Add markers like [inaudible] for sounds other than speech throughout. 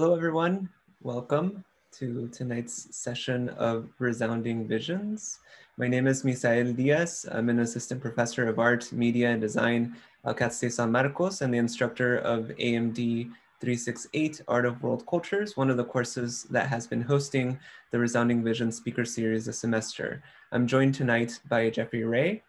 Hello, everyone. Welcome to tonight's session of Resounding Visions. My name is Misael Diaz. I'm an assistant professor of art, media, and design at Cal State San Marcos and the instructor of AMD 368 Art of World Cultures, one of the courses that has been hosting the Resounding Visions speaker series this semester. I'm joined tonight by Jeffrey Ray.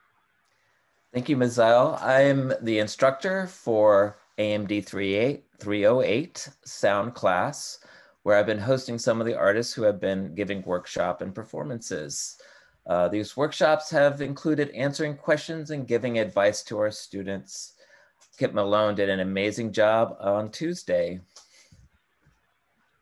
Thank you, Misael. I'm the instructor for AMD 38 308 sound class, where I've been hosting some of the artists who have been giving workshop and performances. Uh, these workshops have included answering questions and giving advice to our students. Kyp Malone did an amazing job on Tuesday.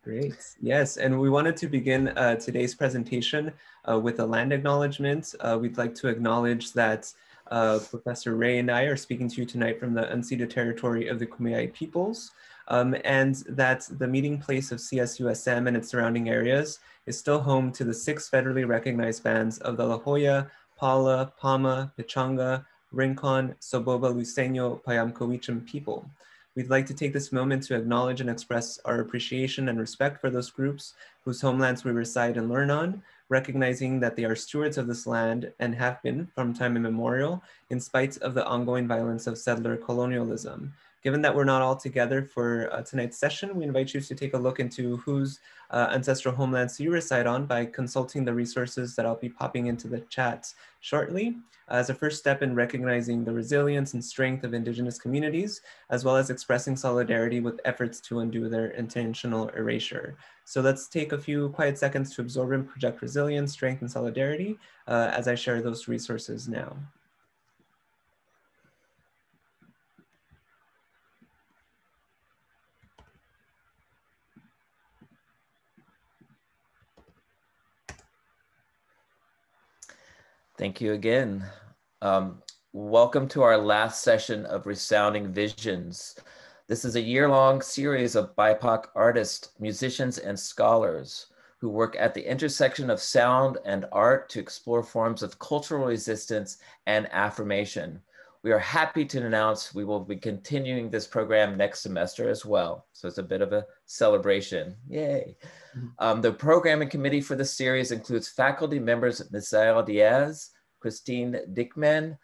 Great. Yes, and we wanted to begin uh, today's presentation uh, with a land acknowledgement. Uh, we'd like to acknowledge that uh, Professor Ray and I are speaking to you tonight from the unceded territory of the Kumeyaay peoples, um, and that the meeting place of CSUSM and its surrounding areas is still home to the six federally recognized bands of the La Jolla, Pala, Pama, Pechanga, Rincon, Soboba, Luiseño, Payómkawichum people. We'd like to take this moment to acknowledge and express our appreciation and respect for those groups whose homelands we reside and learn on, recognizing that they are stewards of this land and have been from time immemorial, in spite of the ongoing violence of settler colonialism. Given that we're not all together for uh, tonight's session, we invite you to take a look into whose uh, ancestral homelands you reside on by consulting the resources that I'll be popping into the chat shortly as a first step in recognizing the resilience and strength of Indigenous communities, as well as expressing solidarity with efforts to undo their intentional erasure. So let's take a few quiet seconds to absorb and project resilience, strength, and solidarity uh, as I share those resources now. Thank you again. Um, welcome to our last session of Resounding Visions. This is a year-long series of BIPOC artists, musicians, and scholars who work at the intersection of sound and art to explore forms of cultural resistance and affirmation. We are happy to announce we will be continuing this program next semester as well. So it's a bit of a celebration. Yay. Mm-hmm. Um, the programming committee for the series includes faculty members Misael Diaz, Christine Dickman,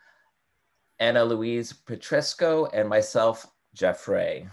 Anna Louise Petresco, and myself, Jeffrey.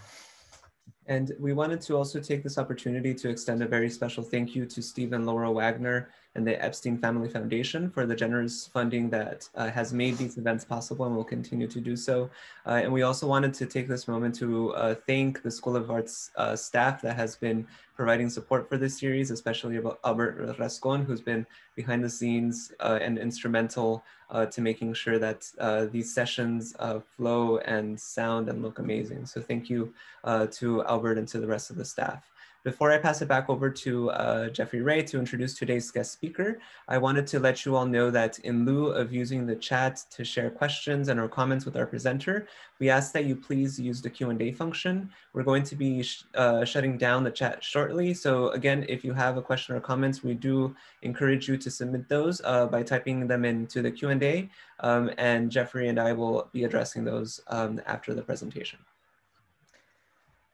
And we wanted to also take this opportunity to extend a very special thank you to Stephen Laura Wagner and the Epstein Family Foundation for the generous funding that uh, has made these events possible and will continue to do so. Uh, and we also wanted to take this moment to uh, thank the School of Arts uh, staff that has been providing support for this series, especially about Albert Rascon, who's been behind the scenes uh, and instrumental uh, to making sure that these sessions flow and sound and look amazing. So thank you to Albert and to the rest of the staff. Before I pass it back over to uh, Jeffrey Ray to introduce today's guest speaker, I wanted to let you all know that in lieu of using the chat to share questions and or comments with our presenter, we ask that you please use the Q&A function. We're going to be sh uh, shutting down the chat shortly. So again, if you have a question or comments, we do encourage you to submit those uh, by typing them into the Q&A um, and Jeffrey and I will be addressing those um, after the presentation.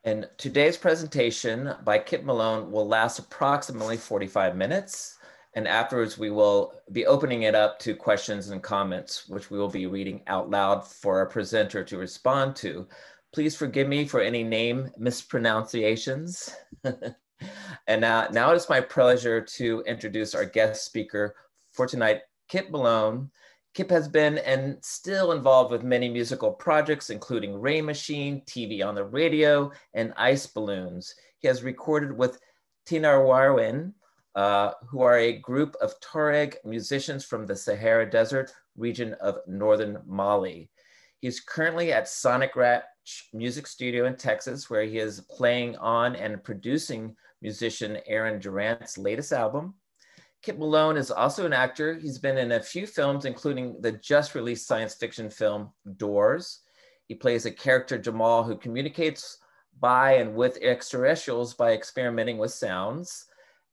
And today's presentation by Kyp Malone will last approximately 45 minutes. And afterwards, we will be opening it up to questions and comments, which we will be reading out loud for our presenter to respond to. Please forgive me for any name mispronunciations. [laughs] and now, now it's my pleasure to introduce our guest speaker for tonight, Kyp Malone. Kyp has been and still involved with many musical projects, including Rain Machine, TV on the Radio, and Ice Balloons. He has recorded with Tinariwen, uh, who are a group of Tuareg musicians from the Sahara Desert region of northern Mali. He's currently at Sonic Ranch Music Studio in Texas, where he is playing on and producing musician Aaron Durant's latest album, Kyp Malone is also an actor. He's been in a few films, including the just released science fiction film Doors. He plays a character, Jamal, who communicates by and with extraterrestrials by experimenting with sounds.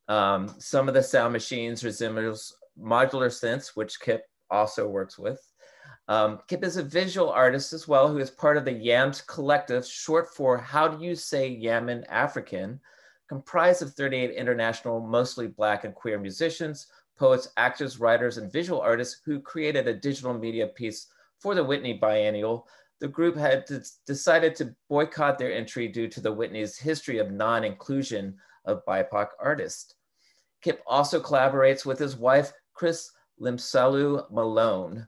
Um, some of the sound machines resembles modular synths, which Kyp also works with. Um, Kyp is a visual artist as well, who is part of the YAMS Collective, short for How Do You Say Yamn African, comprised of 38 international, mostly Black and queer musicians, poets, actors, writers, and visual artists who created a digital media piece for the Whitney Biennial. The group had decided to boycott their entry due to the Whitney's history of non-inclusion of BIPOC artists. Kyp also collaborates with his wife, Kris Lemsalu Malone,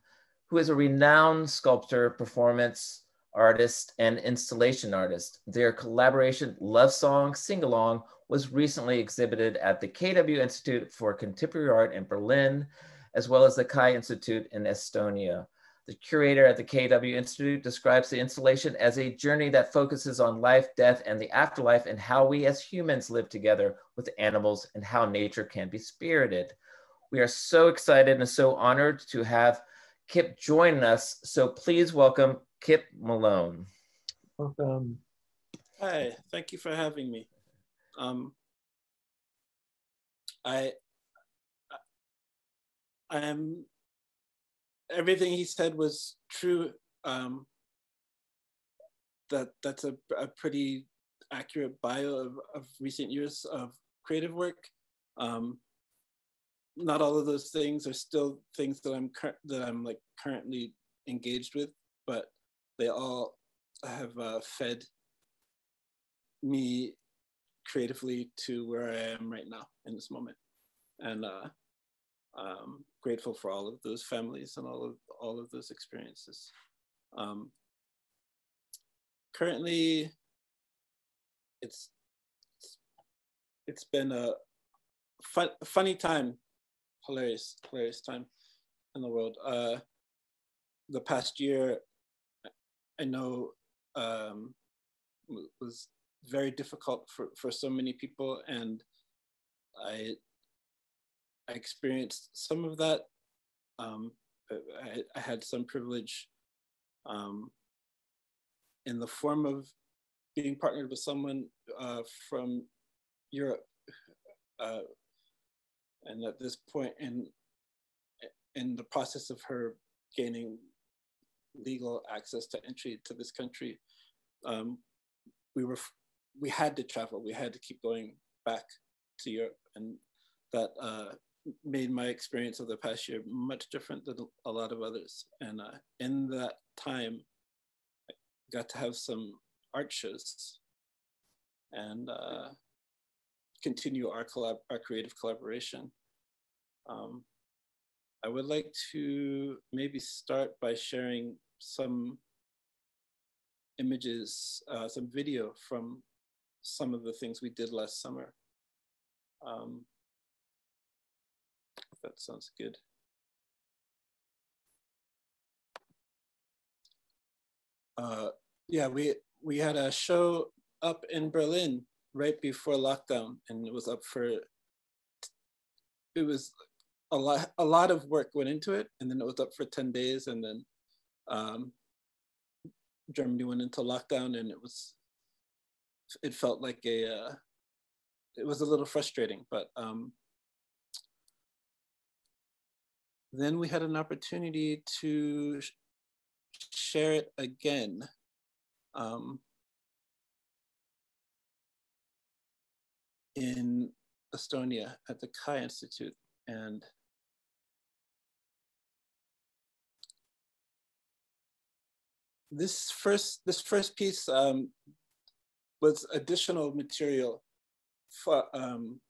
who is a renowned sculptor, performance artist, and installation artist. Their collaboration, Love Song Sing Along, was recently exhibited at the KW Institute for Contemporary Art in Berlin, as well as the KAI Institute in Estonia. The curator at the KW Institute describes the installation as a journey that focuses on life, death, and the afterlife and how we as humans live together with animals and how nature can be spirited. We are so excited and so honored to have Kyp join us. So please welcome Kyp Malone. Welcome. Hi, thank you for having me. Um, I, I am everything he said was true. Um, that that's a, a pretty accurate bio of, of recent years of creative work. Um, not all of those things are still things that I'm that I'm like currently engaged with, but they all have uh, fed me creatively to where I am right now in this moment. And uh, um, grateful for all of those families and all of all of those experiences. Um, currently, it's it's been a fun, funny time, hilarious, hilarious time in the world. Uh, the past year, I know um, was very difficult for, for so many people, and I I experienced some of that. Um, I, I, had some privilege um, in the form of being partnered with someone uh, from Europe. Uh, and at this point in, in the process of her gaining legal access to entry to this country, um, we were we had to travel. We had to keep going back to Europe, and that uh, made my experience of the past year much different than a lot of others. And uh, in that time, I got to have some art shows and uh, continue our collab, our creative collaboration. Um, I would like to maybe start by sharing some images, uh, some video from some of the things we did last summer. Um, that sounds good. Uh, yeah, we we had a show up in Berlin right before lockdown, and it was up for. It was a lot. A lot of work went into it, and then it was up for ten days, and then um, Germany went into lockdown, and it was. It felt like a. Uh, it was a little frustrating, but um, then we had an opportunity to sh share it again. Um, in Estonia at the KAI Institute. And this first this first piece um, was additional material for, um,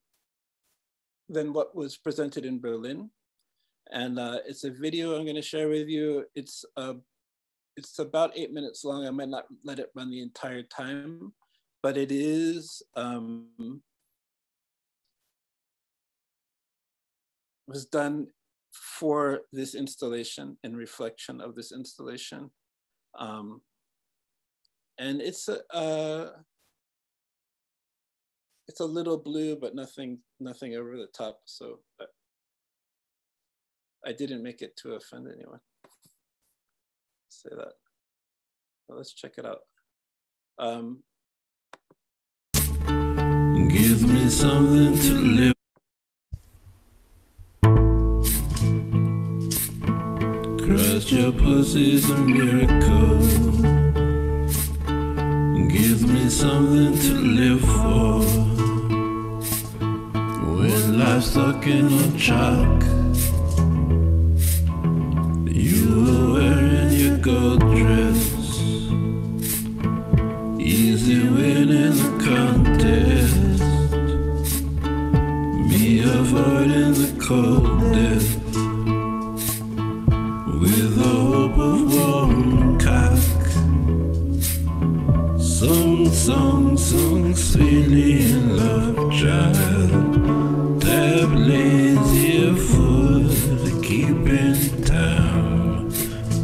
than what was presented in Berlin. And uh, it's a video I'm gonna share with you. It's, uh, it's about eight minutes long. I might not let it run the entire time, but it is, um, was done for this installation in reflection of this installation. Um, and it's a, uh, it's a little blue, but nothing, nothing over the top. So I didn't make it to offend anyone. Say that. Well, let's check it out. Um, Give me something to live. Trust your pussy's a miracle. Give me something to live for. When life's in a chalk, you were wearing your gold dress. Easy winning the contest. Me avoiding the coldest. silly in love, child. tap lazy foot, keeping time.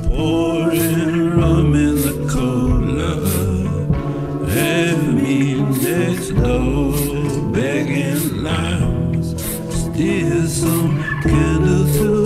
Pouring rum in the cola. Have me next door, begging lines, Steal some candles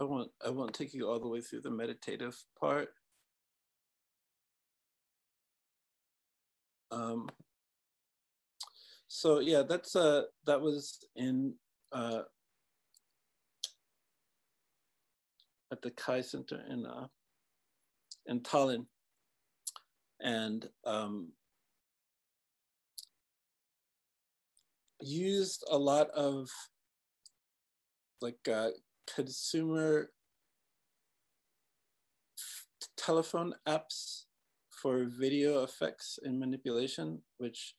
I won't I won't take you all the way through the meditative part. Um, so yeah, that's uh that was in uh at the Kai Center in uh in Tallinn. And um used a lot of like uh, consumer telephone apps for video effects and manipulation, which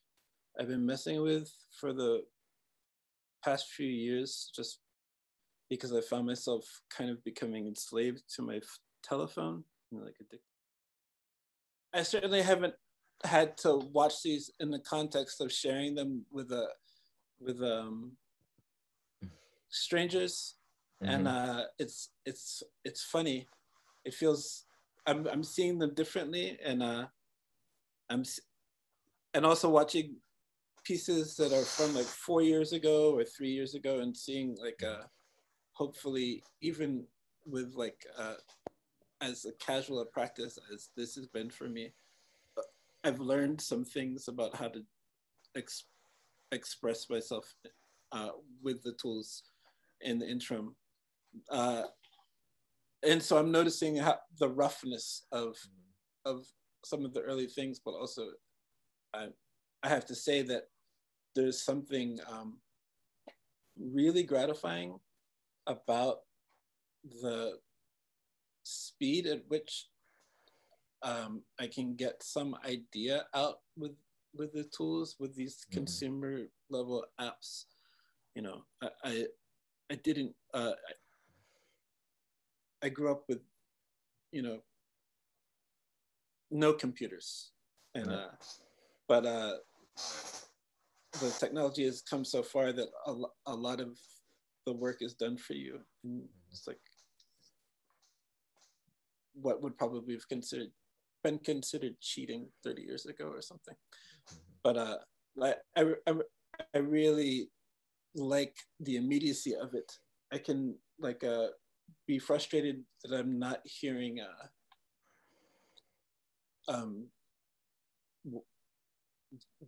I've been messing with for the past few years, just because I found myself kind of becoming enslaved to my telephone, you know, like addicted. I certainly haven't had to watch these in the context of sharing them with a with um strangers mm-hmm. and uh it's it's it's funny it feels i'm i'm seeing them differently and uh i'm and also watching pieces that are from like four years ago or three years ago and seeing like uh hopefully even with like uh as a casual a practice as this has been for me uh, i've learned some things about how to ex- express myself uh, with the tools in the interim. Uh, and so I'm noticing how, the roughness of of some of the early things, but also I, I have to say that there's something um, really gratifying about the speed at which um, I can get some idea out with with the tools with these mm-hmm. consumer level apps. You know, I, I I didn't. Uh, I, I grew up with, you know, no computers, and uh, but uh, the technology has come so far that a, a lot of the work is done for you. And it's like what would probably have considered been considered cheating 30 years ago or something. Mm-hmm. But uh, I, I, I really like the immediacy of it. I can like uh, be frustrated that I'm not hearing uh, um,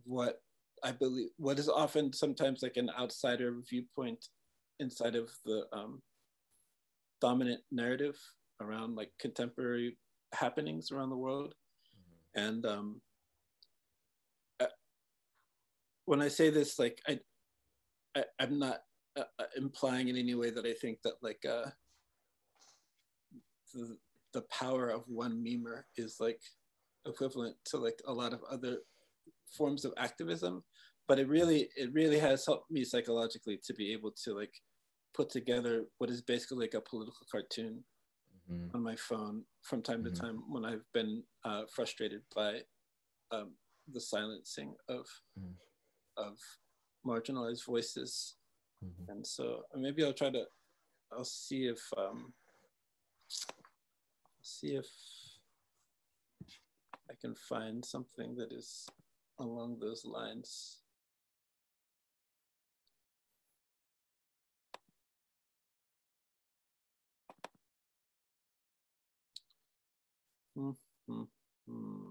what I believe, what is often sometimes like an outsider viewpoint inside of the um, dominant narrative around like contemporary happenings around the world. Mm-hmm. And um, uh, when I say this, like I, I, am not uh, uh, implying in any way that I think that like uh, the, the power of one memer is like equivalent to like a lot of other forms of activism but it really it really has helped me psychologically to be able to like put together what is basically like a political cartoon mm-hmm. on my phone from time mm-hmm. to time when i've been uh, frustrated by um, the silencing of mm-hmm. of marginalized voices. Mm-hmm. And so maybe I'll try to, I'll see if, um, see if I can find something that is along those lines. Mm-hmm.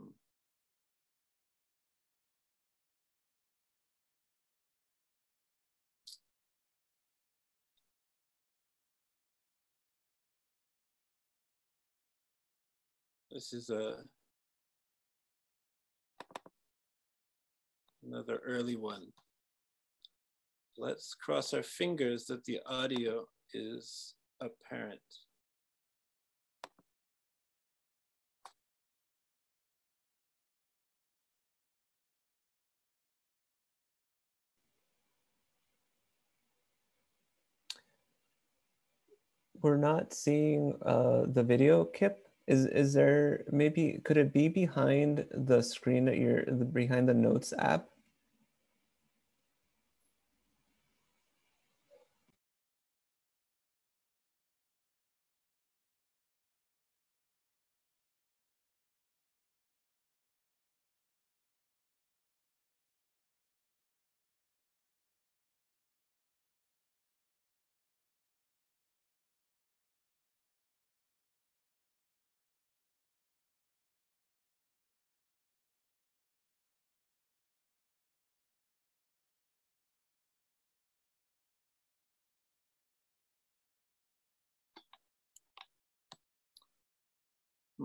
This is a another early one. Let's cross our fingers that the audio is apparent. We're not seeing uh, the video, Kyp. Is is there maybe could it be behind the screen that you're behind the notes app?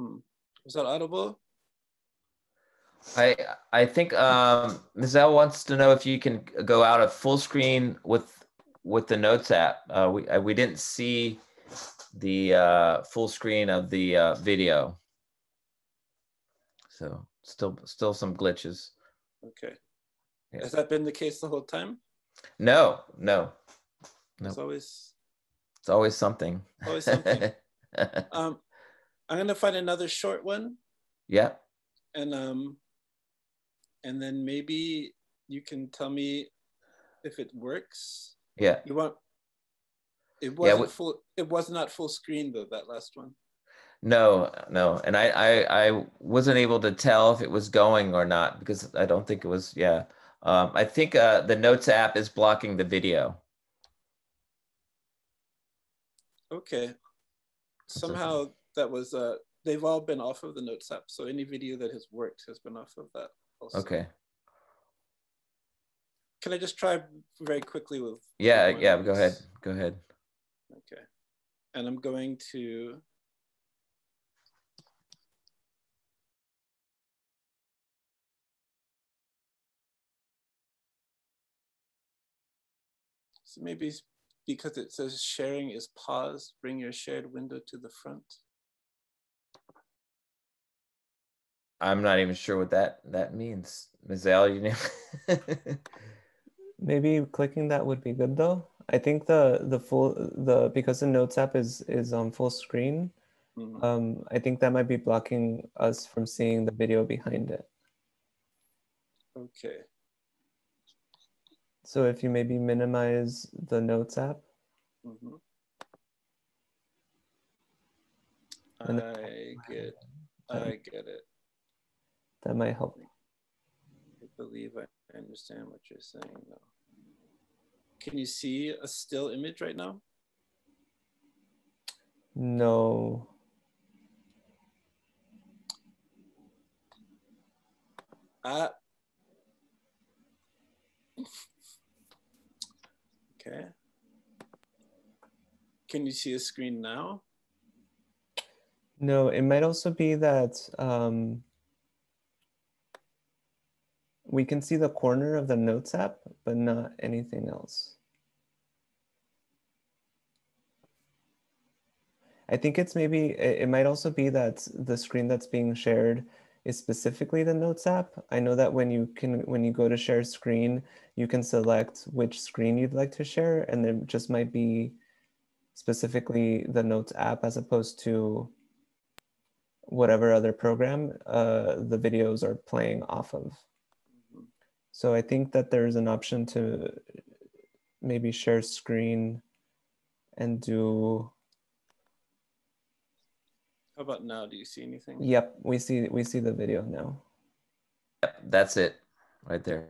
Hmm. Was that audible? I I think um, Ms. Wants to know if you can go out of full screen with with the Notes app. Uh, we uh, we didn't see the uh, full screen of the uh, video, so still still some glitches. Okay. Yeah. Has that been the case the whole time? No, no, It's Nope. always it's always something. Always something. [laughs] um I'm gonna find another short one yeah, and um and then maybe you can tell me if it works. yeah. You want it wasn't what- full it was not full screen though, that last one. No, no, and I, I I wasn't able to tell if it was going or not because I don't think it was. Yeah, um, I think uh, the Notes app is blocking the video. Okay. Somehow that was uh they've all been off of the notes app. So any video that has worked has been off of that also. Okay. Can I just try very quickly with Yeah, yeah. of Go ahead. Go ahead. Okay. And I'm going to So maybe it's because it says sharing is paused, bring your shared window to the front. I'm not even sure what that that means. Ms. Al, you know. Maybe clicking that would be good though. I think the the full the because the Notes app is is on full screen. Mhm. Um, I think that might be blocking us from seeing the video behind it. Okay. So if you maybe minimize the Notes app, Mhm. And I get I get it. That might help. Me. I believe I understand what you're saying now. Can you see a still image right now? No. Ah. Okay. Can you see a screen now? No, it might also be that um, we can see the corner of the Notes app, but not anything else. I think it's maybe, it, might also be that the screen that's being shared is specifically the Notes app. I know that when you can, when you go to share screen, you can select which screen you'd like to share, and there just might be specifically the Notes app as opposed to whatever other program uh, the videos are playing off of. So I think that there's an option to maybe share screen and do, How about now? Do you see anything? yep, we see, we see the video now. Yep, that's it, right there.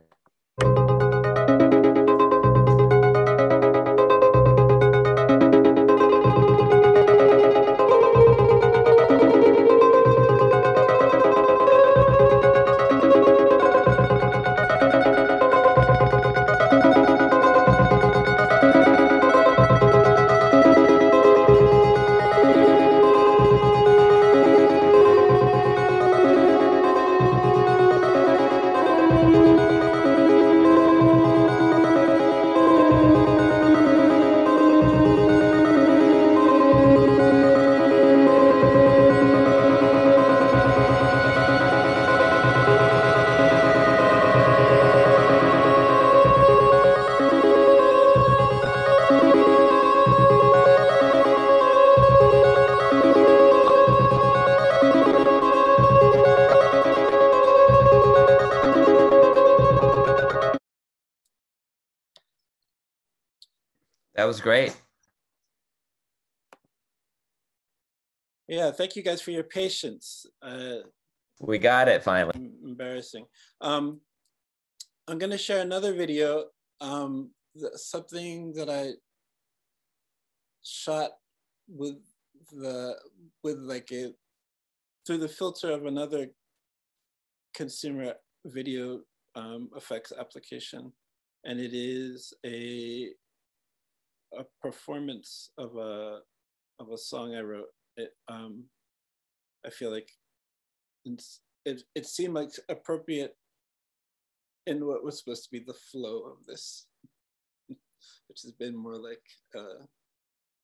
Was great. Yeah, thank you guys for your patience. Uh, We got it finally. embarrassing. Um, I'm gonna share another video, um, something that I shot with the with like a through the filter of another consumer video um, effects application, and it is a a performance of a of a song I wrote. It, um, I feel like it it seemed like appropriate in what was supposed to be the flow of this, [laughs] which has been more like uh,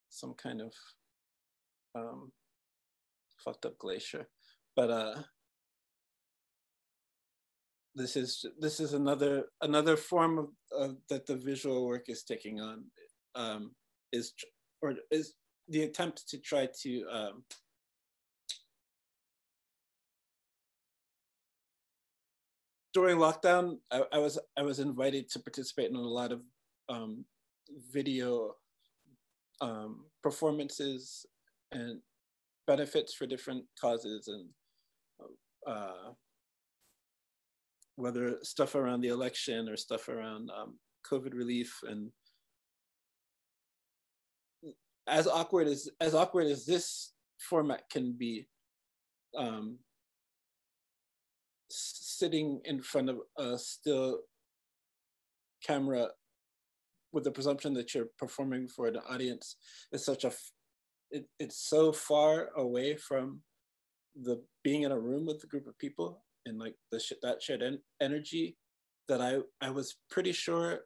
some kind of um, fucked up glacier. But uh, this is this is another another form of, of that the visual work is taking on um, is or is the attempt to try to um, during lockdown I, I, was I was invited to participate in a lot of um, video um, performances and benefits for different causes and uh, whether stuff around the election or stuff around um, COVID relief and as awkward as as awkward as this format can be, um, sitting in front of a still camera with the presumption that you're performing for an audience is such a it, it's so far away from the being in a room with a group of people and like the sh- that shared en- energy that I I was pretty sure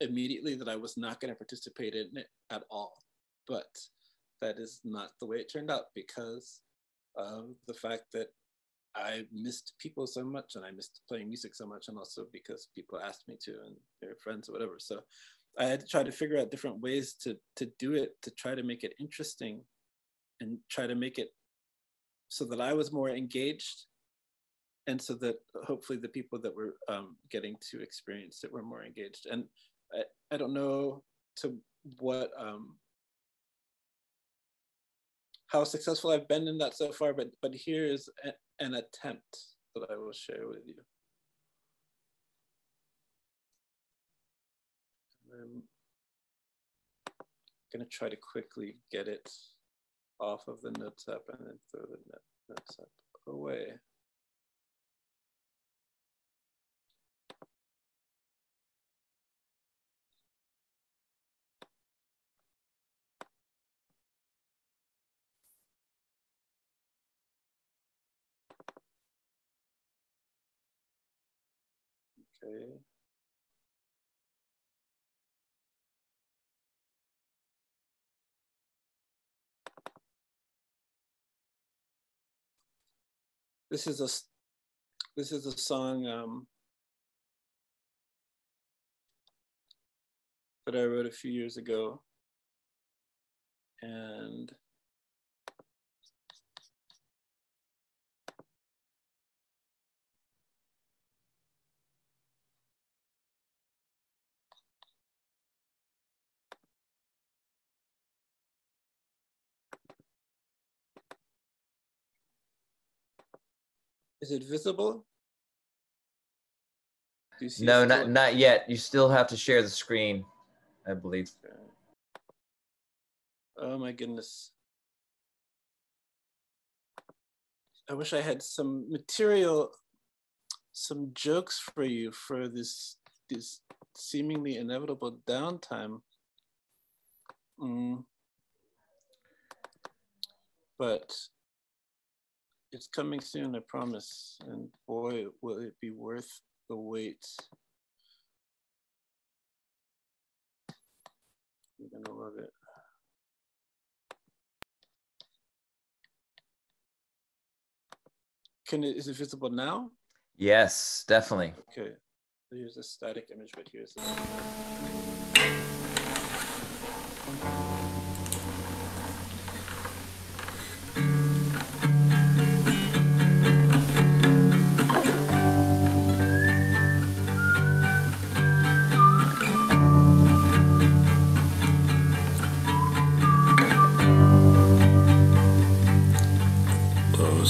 immediately that I was not going to participate in it at all. But that is not the way it turned out because of the fact that I missed people so much and I missed playing music so much, and also because people asked me to and they're friends or whatever. So I had to try to figure out different ways to to do it to try to make it interesting and try to make it so that I was more engaged and so that hopefully the people that were um, getting to experience it were more engaged. And I, I don't know to what um, how successful I've been in that so far, but but here is a, an attempt that I will share with you. Um, I'm gonna try to quickly get it off of the notes app and then throw the notes app away. Okay. This is a this is a song um, that I wrote a few years ago, and Is it visible? no, not not yet. You still have to share the screen, I believe. Oh my goodness. I wish I had some material, some jokes for you for this this seemingly inevitable downtime. Mm. But it's coming soon, I promise. And boy, will it be worth the wait. You're gonna love it. Can it, is it visible now? Yes, definitely. Okay. Here's a static image, but here's.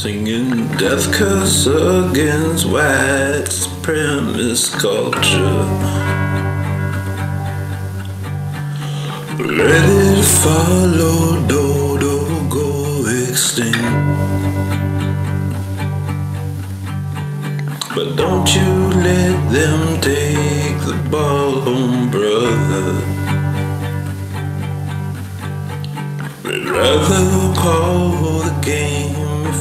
Singing death curse against white supremacist culture. Let it follow, dodo, go extinct. But don't you let them take the ball home, brother. They'd rather call the game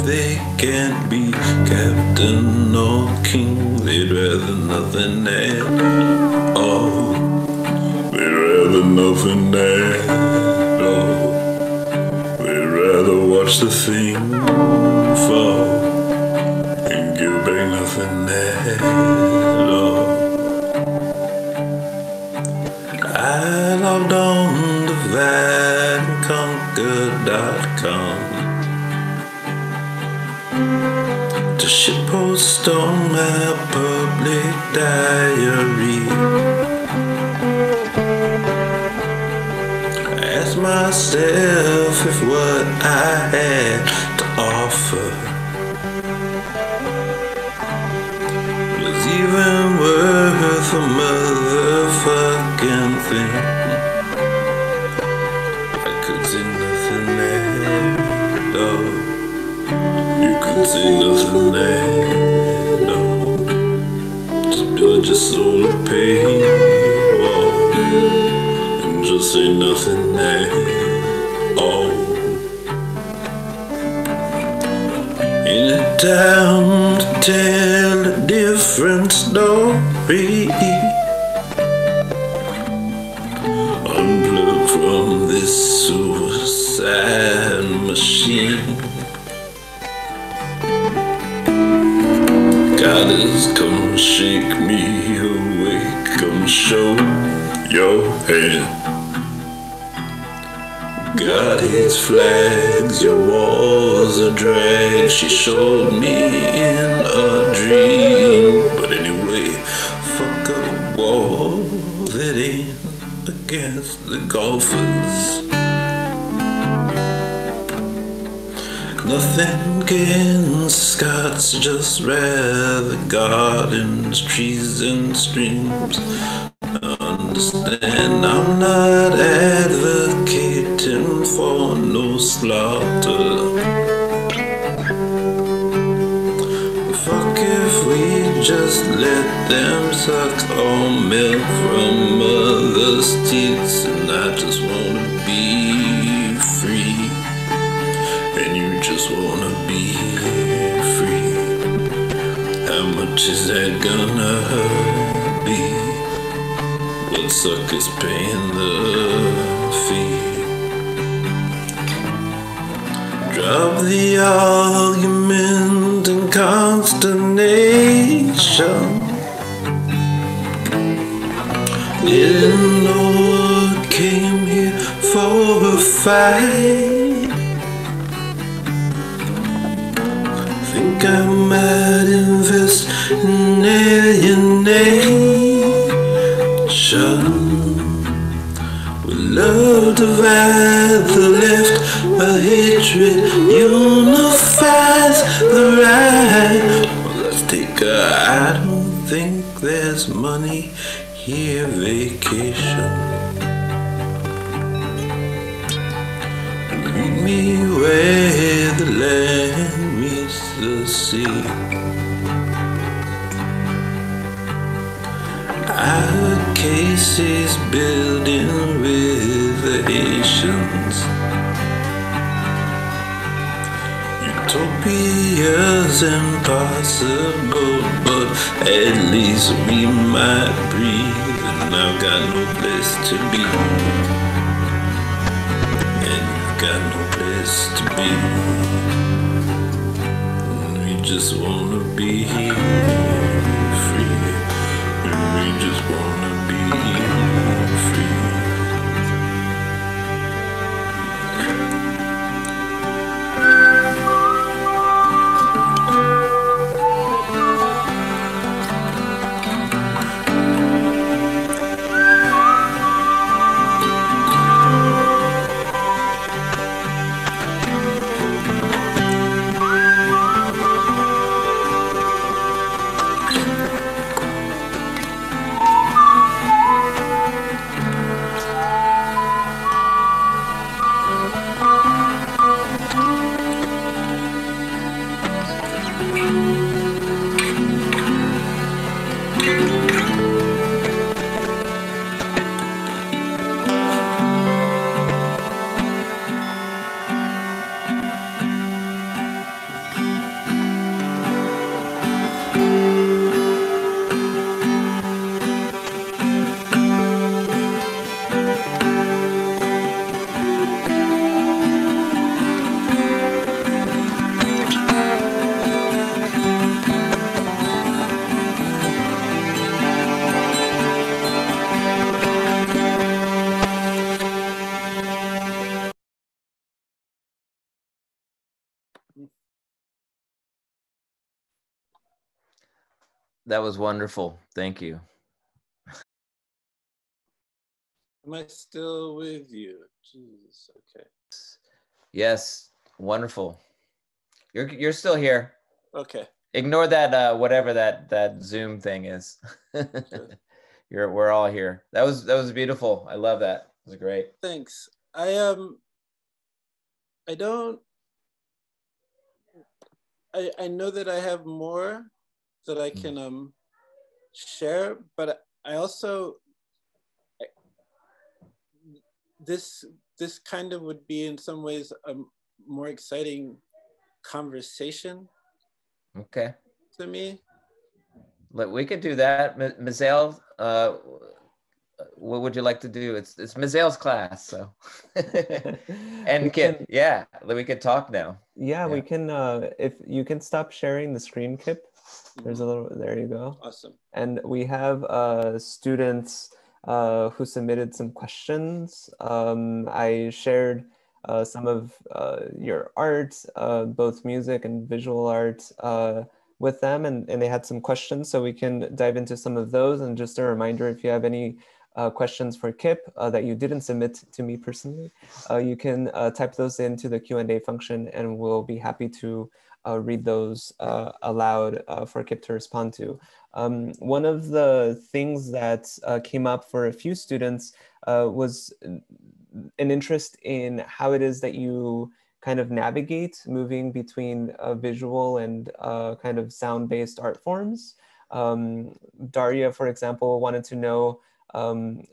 they can't be captain or king. They'd rather nothing at all. They'd rather nothing at all. They'd rather watch the thing fall and give back nothing at all. I logged on to VineConquer.com to shitpost on my public diary. I asked myself if what I had to offer was even worth a motherfucking thing. See nothing there, no. Just build your soul of pain, whoa, and just say nothing there, oh. In a town to tell a different story. Shake me awake, come show your hand. God hates flags, your walls are drag. She showed me in a dream. But anyway, fuck a wall that ain't against the golfers. Nothing against Scots, just rather gardens, trees, and streams. Understand, I'm not advocating for no slaughter. Fuck if we just let them suck all milk from mother's teats, and I just Is that gonna be? What sucker's paying the fee? Drop the argument and consternation. Didn't know what came here for a fight. Think I might invest in alienation. Would love divide the left while hatred unifies the right. Well, let's take a I don't think there's money here vacation. Meet me where the land meets the sea. Casey's building Haitians. Utopia's impossible, but at least we might breathe. And I've got no place to be. And you've got no place to be. We just wanna be free. And We just wanna That was wonderful. Thank you. Am I still with you? Jesus. Okay. Yes, wonderful. You're you're still here. Okay. Ignore that uh whatever that that Zoom thing is. [laughs] you're we're all here. That was that was beautiful. I love that. It was great. Thanks. I um I don't I I know that I have more that I can um share, but I also this this kind of would be in some ways a more exciting conversation Okay. to me. Let we could do that. M- Mazel, uh, what would you like to do? It's it's Mazel's class, so [laughs] and We Kyp, can- yeah, we could talk now. Yeah, we can. Uh, if you can stop sharing the screen, Kyp. There's a little. There you go. Awesome. And we have uh, students uh, who submitted some questions. Um, I shared uh, some of uh, your art, uh, both music and visual art, uh, with them, and, and they had some questions. So we can dive into some of those. And just a reminder if you have any uh, questions for Kyp uh, that you didn't submit to me personally, uh, you can uh, type those into the Q&A function and we'll be happy to read those uh, aloud uh, for Kyp to respond to. Um, one of the things that uh, came up for a few students uh, was an interest in how it is that you kind of navigate moving between uh, visual and uh, kind of sound-based art forms. Um, Daria, for example, wanted to know um,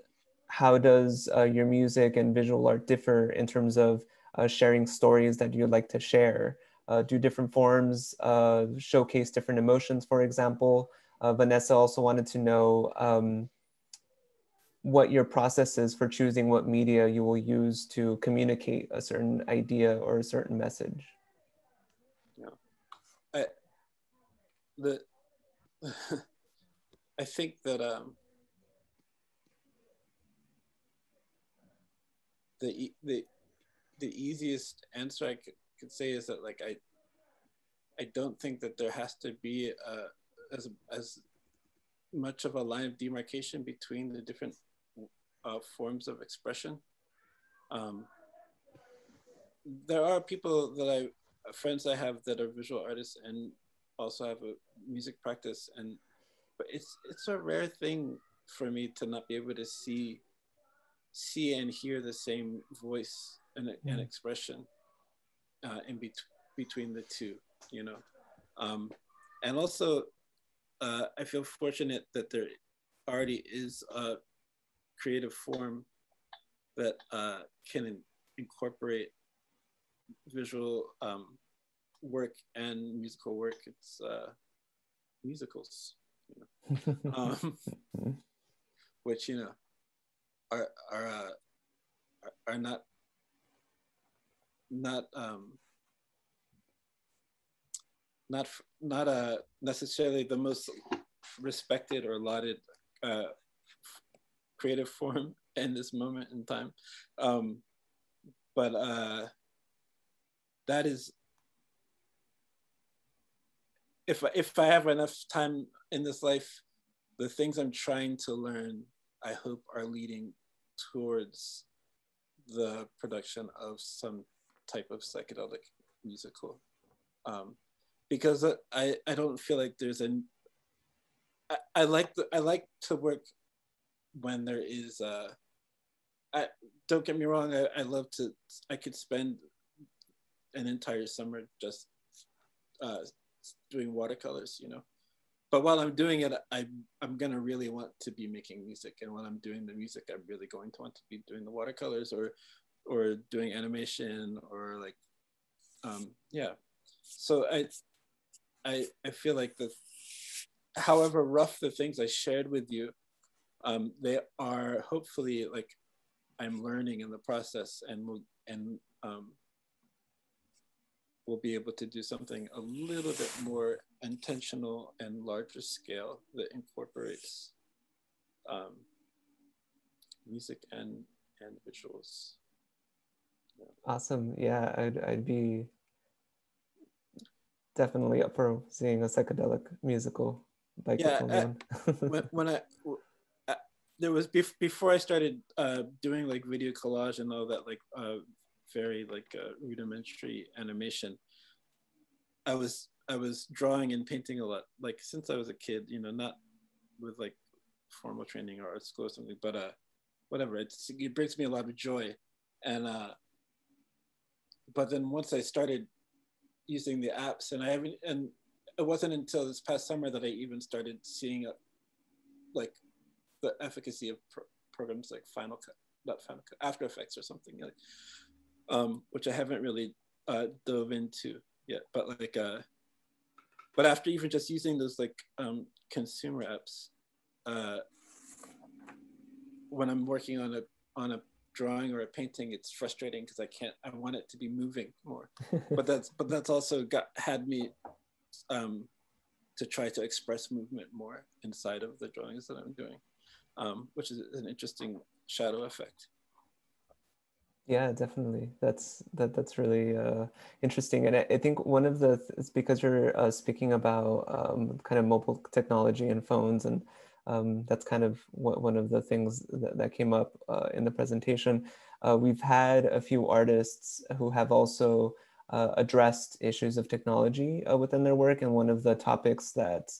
how does uh, your music and visual art differ in terms of uh, sharing stories that you'd like to share? Uh, do different forms uh, showcase different emotions, for example? Uh, Vanessa also wanted to know um, what your process is for choosing what media you will use to communicate a certain idea or a certain message. Yeah. I the [laughs] I think that um the the the easiest answer I could, could say is that like I I don't think that there has to be uh as as much of a line of demarcation between the different uh, forms of expression. Um, there are people that I friends I have that are visual artists and also have a music practice and but it's it's a rare thing for me to not be able to see see and hear the same voice and, and Mm. expression uh, in bet- between the two you know um, and also uh, I feel fortunate that there already is a creative form that uh, can in- incorporate visual um, work and musical work. It's uh, musicals, you know, [laughs] um, which you know are are uh, are- are not not um, not not uh, necessarily the most respected or lauded uh, creative [laughs] form in this moment in time, um, but uh, that is if if I have enough time in this life, the things I'm trying to learn, I hope are leading towards the production of some type of psychedelic musical. Um, because I, I don't feel like there's an I, I like the, I like to work when there is uh I don't get me wrong I, I love to I could spend an entire summer just uh, doing watercolors, you know. But while I'm doing it, I, I'm gonna really want to be making music, and while I'm doing the music, I'm really going to want to be doing the watercolors or, or doing animation or like, um, yeah. So I, I, I feel like the, however rough the things I shared with you, um, they are hopefully like, I'm learning in the process, and will and um, we'll be able to do something a little bit more intentional and larger scale that incorporates um, music and and visuals. Awesome. Yeah, I'd, I'd be definitely up for seeing a psychedelic musical. by Yeah, [laughs] when, when I uh, there was bef- before I started uh, doing like video collage and all that like uh, very like uh, rudimentary animation. I was I was drawing and painting a lot like since I was a kid, you know, not with like formal training or art school or something, but uh, whatever. It's, it brings me a lot of joy, and uh, but then once I started using the apps, and I haven't, and it wasn't until this past summer that I even started seeing a, like the efficacy of pro- programs like Final Cut, not Final Cut, After Effects or something like, um, which I haven't really uh, dove into yet. But like, uh, but after even just using those like um, consumer apps, uh, when I'm working on a on a drawing or a painting, it's frustrating because I can't. I want it to be moving more, but that's but that's also got had me um, to try to express movement more inside of the drawings that I'm doing, um, which is an interesting shadow effect. Yeah, definitely. That's that. That's really uh, interesting, and I, I think one of the it's because you're uh, speaking about um, kind of mobile technology and phones, and um, that's kind of what, one of the things that, that came up uh, in the presentation. Uh, we've had a few artists who have also uh, addressed issues of technology uh, within their work, and one of the topics that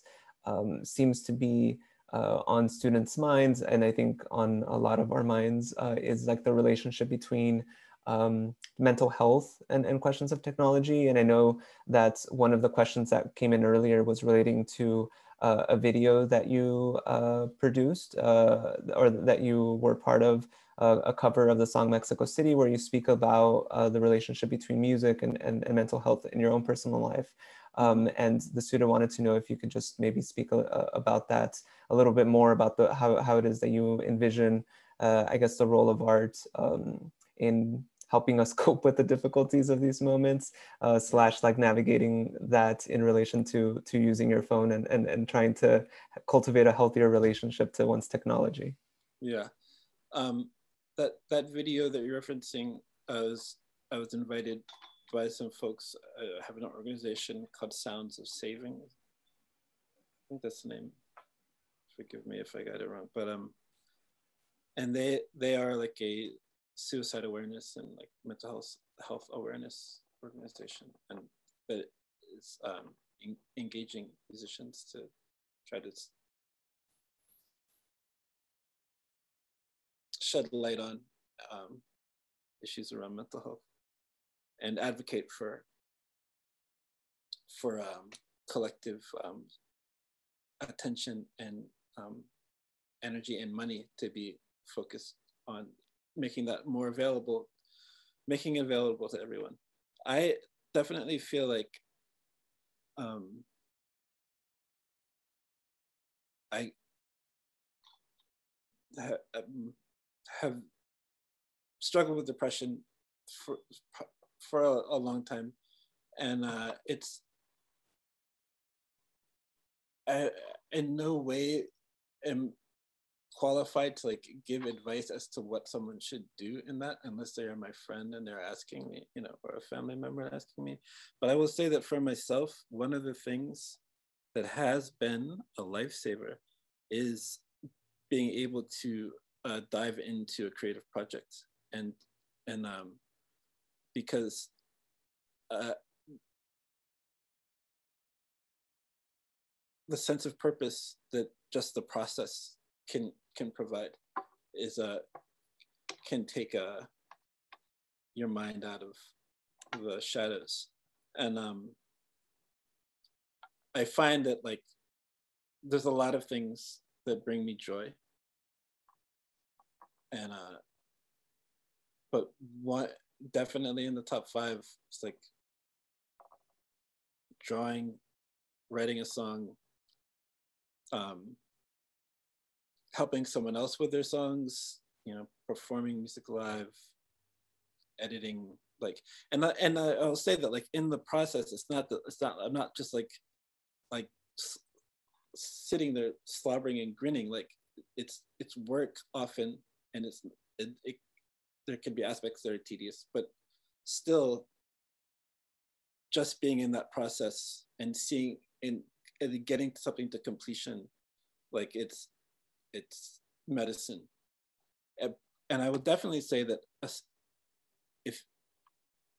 um, seems to be uh, on students' minds, and I think on a lot of our minds, uh, is like the relationship between um, mental health and, and questions of technology. And I know that one of the questions that came in earlier was relating to uh, a video that you uh, produced uh, or that you were part of, uh, a cover of the song Mexico City, where you speak about the relationship between music and, and, and mental health in your own personal life. Um, and the student wanted to know if you could just maybe speak a, about that a little bit more about the how, how it is that you envision, uh, I guess, the role of art um, in helping us [laughs] cope with the difficulties of these moments, uh, slash like navigating that in relation to to using your phone and, and, and trying to cultivate a healthier relationship to one's technology. Yeah. Um, that, that video that you're referencing, I was, I was invited by some folks uh, have an organization called Sounds of Saving. I think that's the name. Forgive me if I got it wrong, but um, and they they are like a suicide awareness and like mental health health awareness organization, and that is um, in, engaging musicians to try to shed light on um, issues around mental health and advocate for for um, collective um, attention and um, energy and money to be focused on making that more available, making it available to everyone. I definitely feel like um, I ha- um, have struggled with depression for for a, a long time, and uh, it's I in no way am qualified to like give advice as to what someone should do in that unless they are my friend and they're asking me you know or a family member asking me. But i will say that for myself one of the things that has been a lifesaver is being able to uh, dive into a creative project. And and um, because uh, the sense of purpose that just the process can can provide is a can take a your mind out of the shadows. And um i find that like there's a lot of things that bring me joy. And uh but what definitely in the top five it's like drawing writing a song um, helping someone else with their songs you know performing music live editing like and I, and I, i'll say that like in the process it's not that it's not i'm not just like like sitting there slobbering and grinning like it's it's work often and it's it, it there can be aspects that are tedious, but still just being in that process and seeing and getting something to completion, like it's it's medicine. And I would definitely say that if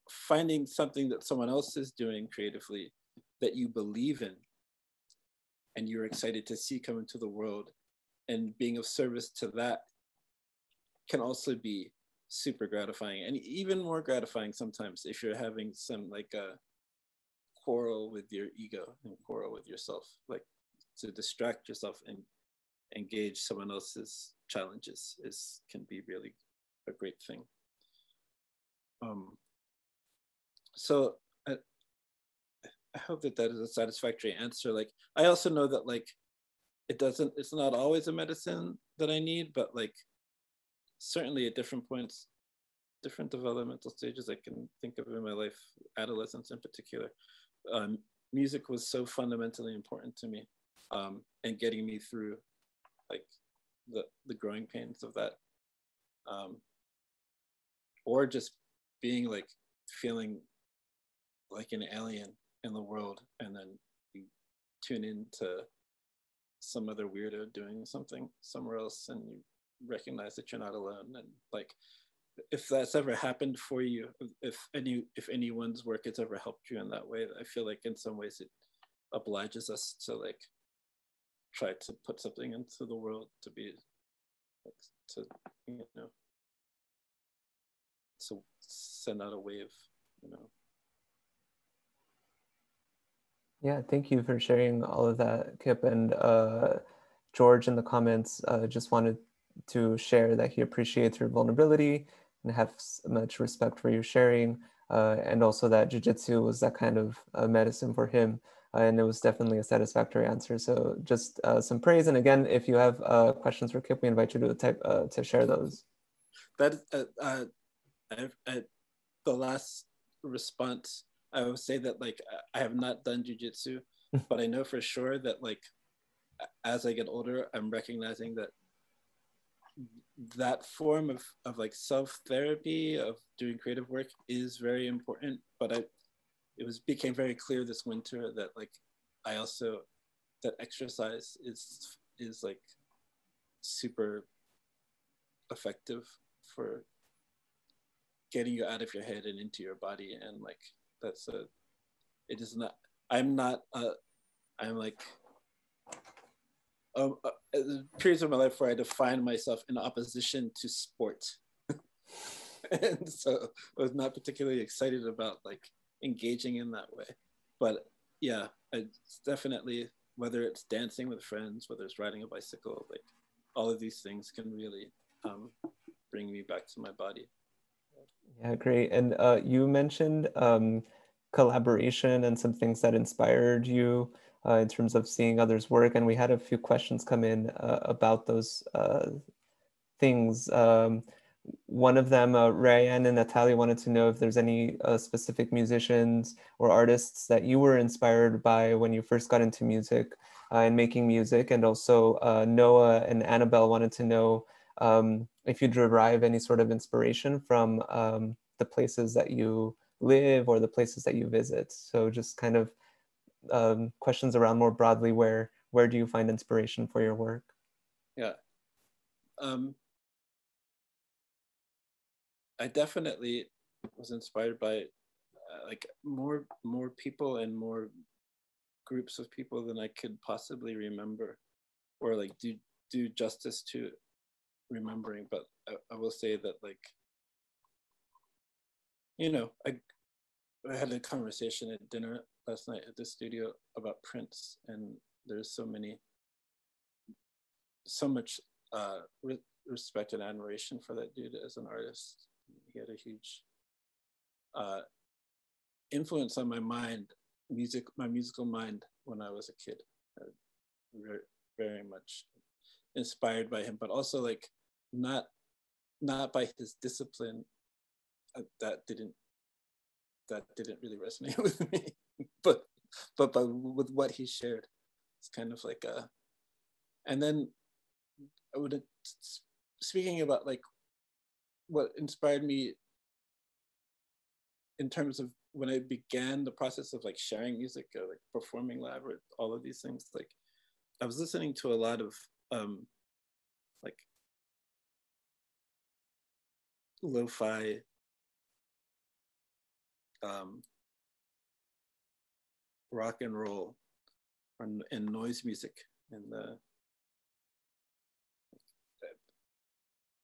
finding something that someone else is doing creatively that you believe in and you're excited to see come into the world and being of service to that can also be super gratifying and even more gratifying sometimes if you're having some like a quarrel with your ego and quarrel with yourself like to distract yourself and engage someone else's challenges is can be really a great thing. Um so I, I hope that that is a satisfactory answer. Like i also know that like it doesn't it's not always a medicine that i need but like certainly at different points different developmental stages i can think of in my life adolescence in particular um, music was so fundamentally important to me um, and getting me through like the the growing pains of that um, or just being like feeling like an alien in the world and then you tune into some other weirdo doing something somewhere else and you recognize that you're not alone and like if that's ever happened for you if any if anyone's work has ever helped you in that way i feel like in some ways it obliges us to like try to put something into the world to be like to you know to send out a wave you know Yeah, thank you for sharing all of that, Kyp. And uh, George in the comments uh, just wanted to share that he appreciates your vulnerability and has much respect for your sharing. Uh, and also that jujitsu was that kind of uh, medicine for him. Uh, and it was definitely a satisfactory answer. So just uh, some praise. And again, if you have questions for Kyp, we invite you to type to share those. That the last response I would say that like I have not done jujitsu, [laughs] but I know for sure that like as I get older, I'm recognizing that that form of, of like self therapy of doing creative work is very important. But I it was became very clear this winter that like I also that exercise is is like super effective for getting you out of your head and into your body. And like that's a it is not i'm not i'm like um, uh, periods of my life where i define myself in opposition to sport. [laughs] And so i was not particularly excited about like engaging in that way but yeah it's definitely whether it's dancing with friends whether it's riding a bicycle like all of these things can really um, bring me back to my body yeah, great. And uh, you mentioned um, collaboration and some things that inspired you uh, in terms of seeing others work. And we had a few questions come in uh, about those uh, things. Um, one of them, uh, Ryan and Natalia wanted to know if there's any uh, specific musicians or artists that you were inspired by when you first got into music uh, and making music. And also Noah and Annabelle wanted to know um, if you derive any sort of inspiration from um, the places that you live or the places that you visit. So just kind of um, questions around more broadly where where do you find inspiration for your work? Yeah. Um, I definitely was inspired by uh, like more more people and more groups of people than I could possibly remember or like do do justice to remembering, but I, I will say that like, you know, I, I had a conversation at dinner last night at the studio about Prince, and there's so many, so much uh, re- respect and admiration for that dude as an artist. He had a huge uh, influence on my mind, music, my musical mind when I was a kid. Very, very much inspired by him, but also like not not by his discipline. Uh, that didn't that didn't really resonate [laughs] with me, but but but with what he shared, it's kind of like a. And then I would speaking about like what inspired me in terms of when I began the process of like sharing music or like performing live or all of these things, like I was listening to a lot of um, like lo-fi um, rock and roll and, and noise music and uh,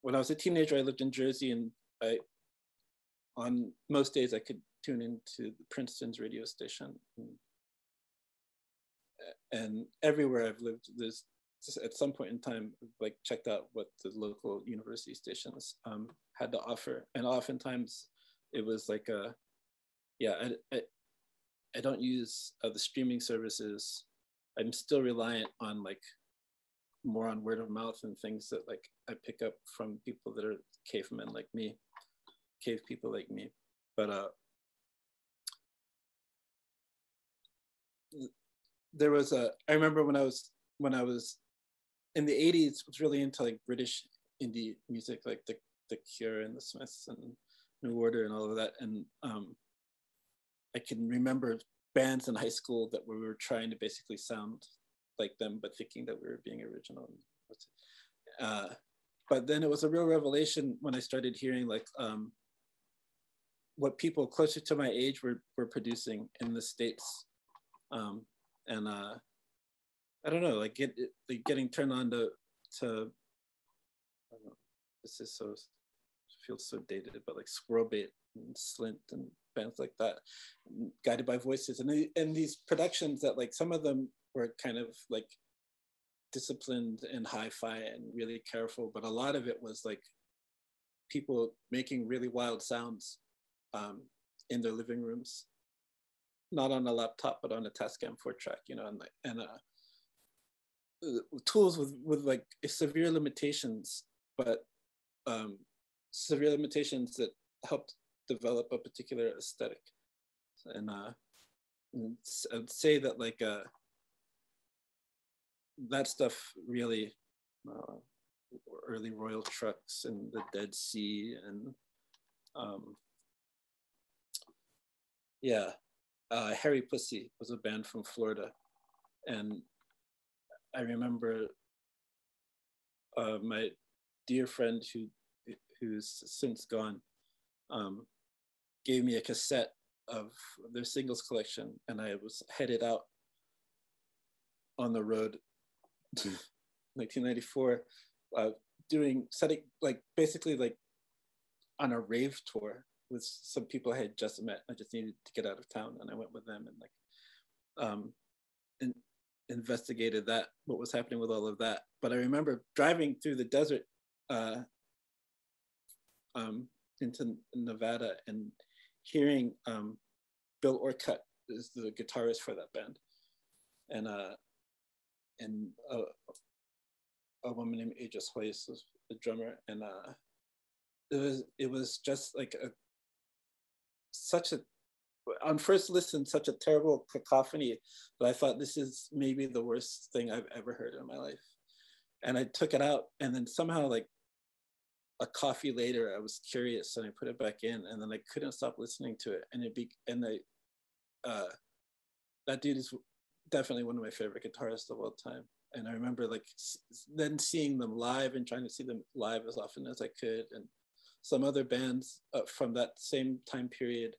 when I was a teenager, I lived in Jersey, and I, on most days, I could tune into the Princeton's radio station. And, and everywhere I've lived, there's at some point in time, like checked out what the local university stations um, had to offer, and oftentimes it was like a, yeah, I, I, I don't use uh, the streaming services. I'm still reliant on like more on word of mouth and things that like I pick up from people that are cavemen like me, cave people like me. But uh, there was a. I remember when I was when I was in the '80s, was really into like British indie music, like the the Cure and the Smiths and New Order and all of that. And um, I can remember bands in high school that we were trying to basically sound like them, but thinking that we were being original. Uh, but then it was a real revelation when I started hearing like um, what people closer to my age were, were producing in the States. Um, and uh, I don't know, like, get, like getting turned on to, to know, this is so, feels so dated, but like Squirrel Bait and Slint and bands like that, guided by voices. And, and these productions that like some of them were kind of like disciplined and hi-fi and really careful, but a lot of it was like people making really wild sounds um, in their living rooms, not on a laptop, but on a Tascam four track, you know, and like, and uh, uh, tools with with like severe limitations, but um, severe limitations that helped develop a particular aesthetic. And uh, I'd say that like uh, that stuff really uh, early Royal Trux and the Dead C and um, yeah, uh, Harry Pussy was a band from Florida, and I remember uh, my dear friend who who's since gone um, gave me a cassette of their singles collection, and I was headed out on the road 1994, uh, doing setting like basically like on a rave tour with some people I had just met. I just needed to get out of town, and I went with them and like um, and investigated that what was happening with all of that. But I remember driving through the desert uh, um, into Nevada and hearing um, Bill Orcutt is the guitarist for that band, and uh, and a, a woman named Adris Hoyos was the drummer, and uh, it was it was just like a such a on first listen such a terrible cacophony but i thought this is maybe the worst thing i've ever heard in my life. And i took it out and then somehow like a coffee later i was curious and i put it back in and then i couldn't stop listening to it and it be and i uh that dude is definitely one of my favorite guitarists of all time. And I remember like then seeing them live and trying to see them live as often as I could. And some other bands uh, from that same time period,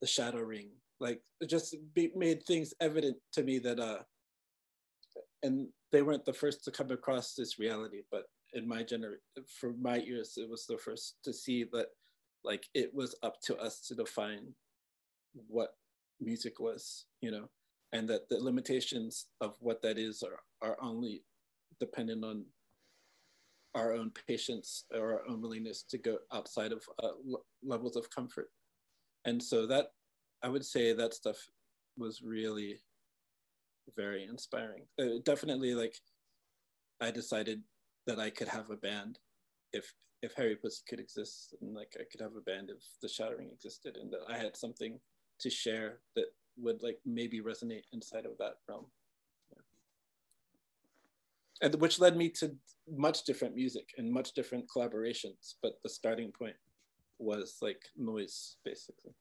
the Shadow Ring, like it just be, made things evident to me that, uh, and they weren't the first to come across this reality, but in my generation, for my ears, it was the first to see that like it was up to us to define what music was, you know, and that the limitations of what that is are, are only dependent on our own patience or our own willingness to go outside of uh, levels of comfort. And so that, I would say that stuff was really very inspiring. Uh, definitely like, I decided that I could have a band if if Harry Pussy could exist and like I could have a band if the Shadow Ring existed and that I had something to share that would like maybe resonate inside of that realm. Yeah. And which led me to much different music and much different collaborations, but the starting point was like noise, basically.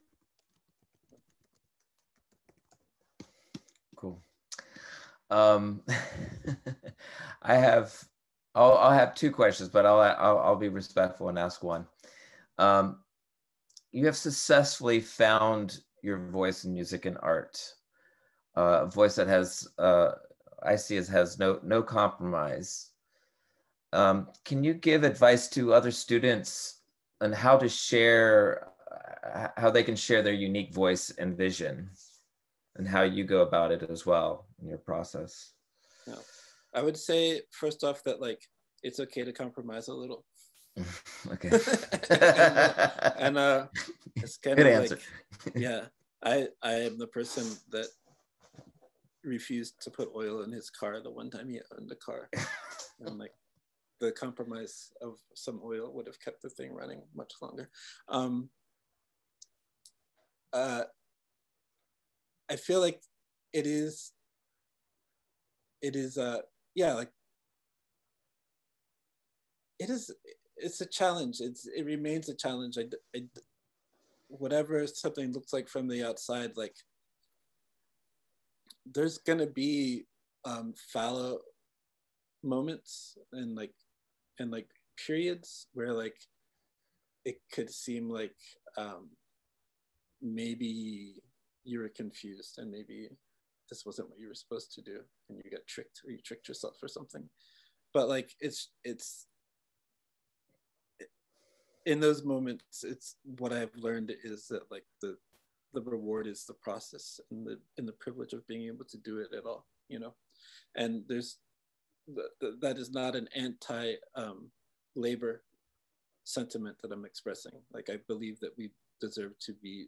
Cool. Um, [laughs] I have, I'll, I'll have two questions, but I'll, I'll, I'll be respectful and ask one. Um, you have successfully found your voice in music and art, uh, a voice that has, uh, I see as has no, no compromise. Um, can you give advice to other students on how to share, uh, how they can share their unique voice and vision? and how you go about it as well in your process. Yeah. I would say first off that like it's okay to compromise a little. [laughs] okay. [laughs] and, and, uh it's [laughs] kind Good of answer. like yeah, I I am the person that refused to put oil in his car the one time he owned a car. [laughs] and like the compromise of some oil would have kept the thing running much longer. Um, uh, I feel like it is it is uh yeah like it is it's a challenge it's it remains a challenge I, I whatever something looks like from the outside like there's gonna be um fallow moments and like and like periods where like it could seem like um maybe you were confused and maybe this wasn't what you were supposed to do and you get tricked or you tricked yourself or something. But like it's it's in those moments it's what i've learned is that like the the reward is the process and the and the privilege of being able to do it at all you know? And there's that is not an anti um, labor sentiment that i'm expressing. Like i believe that we deserve to be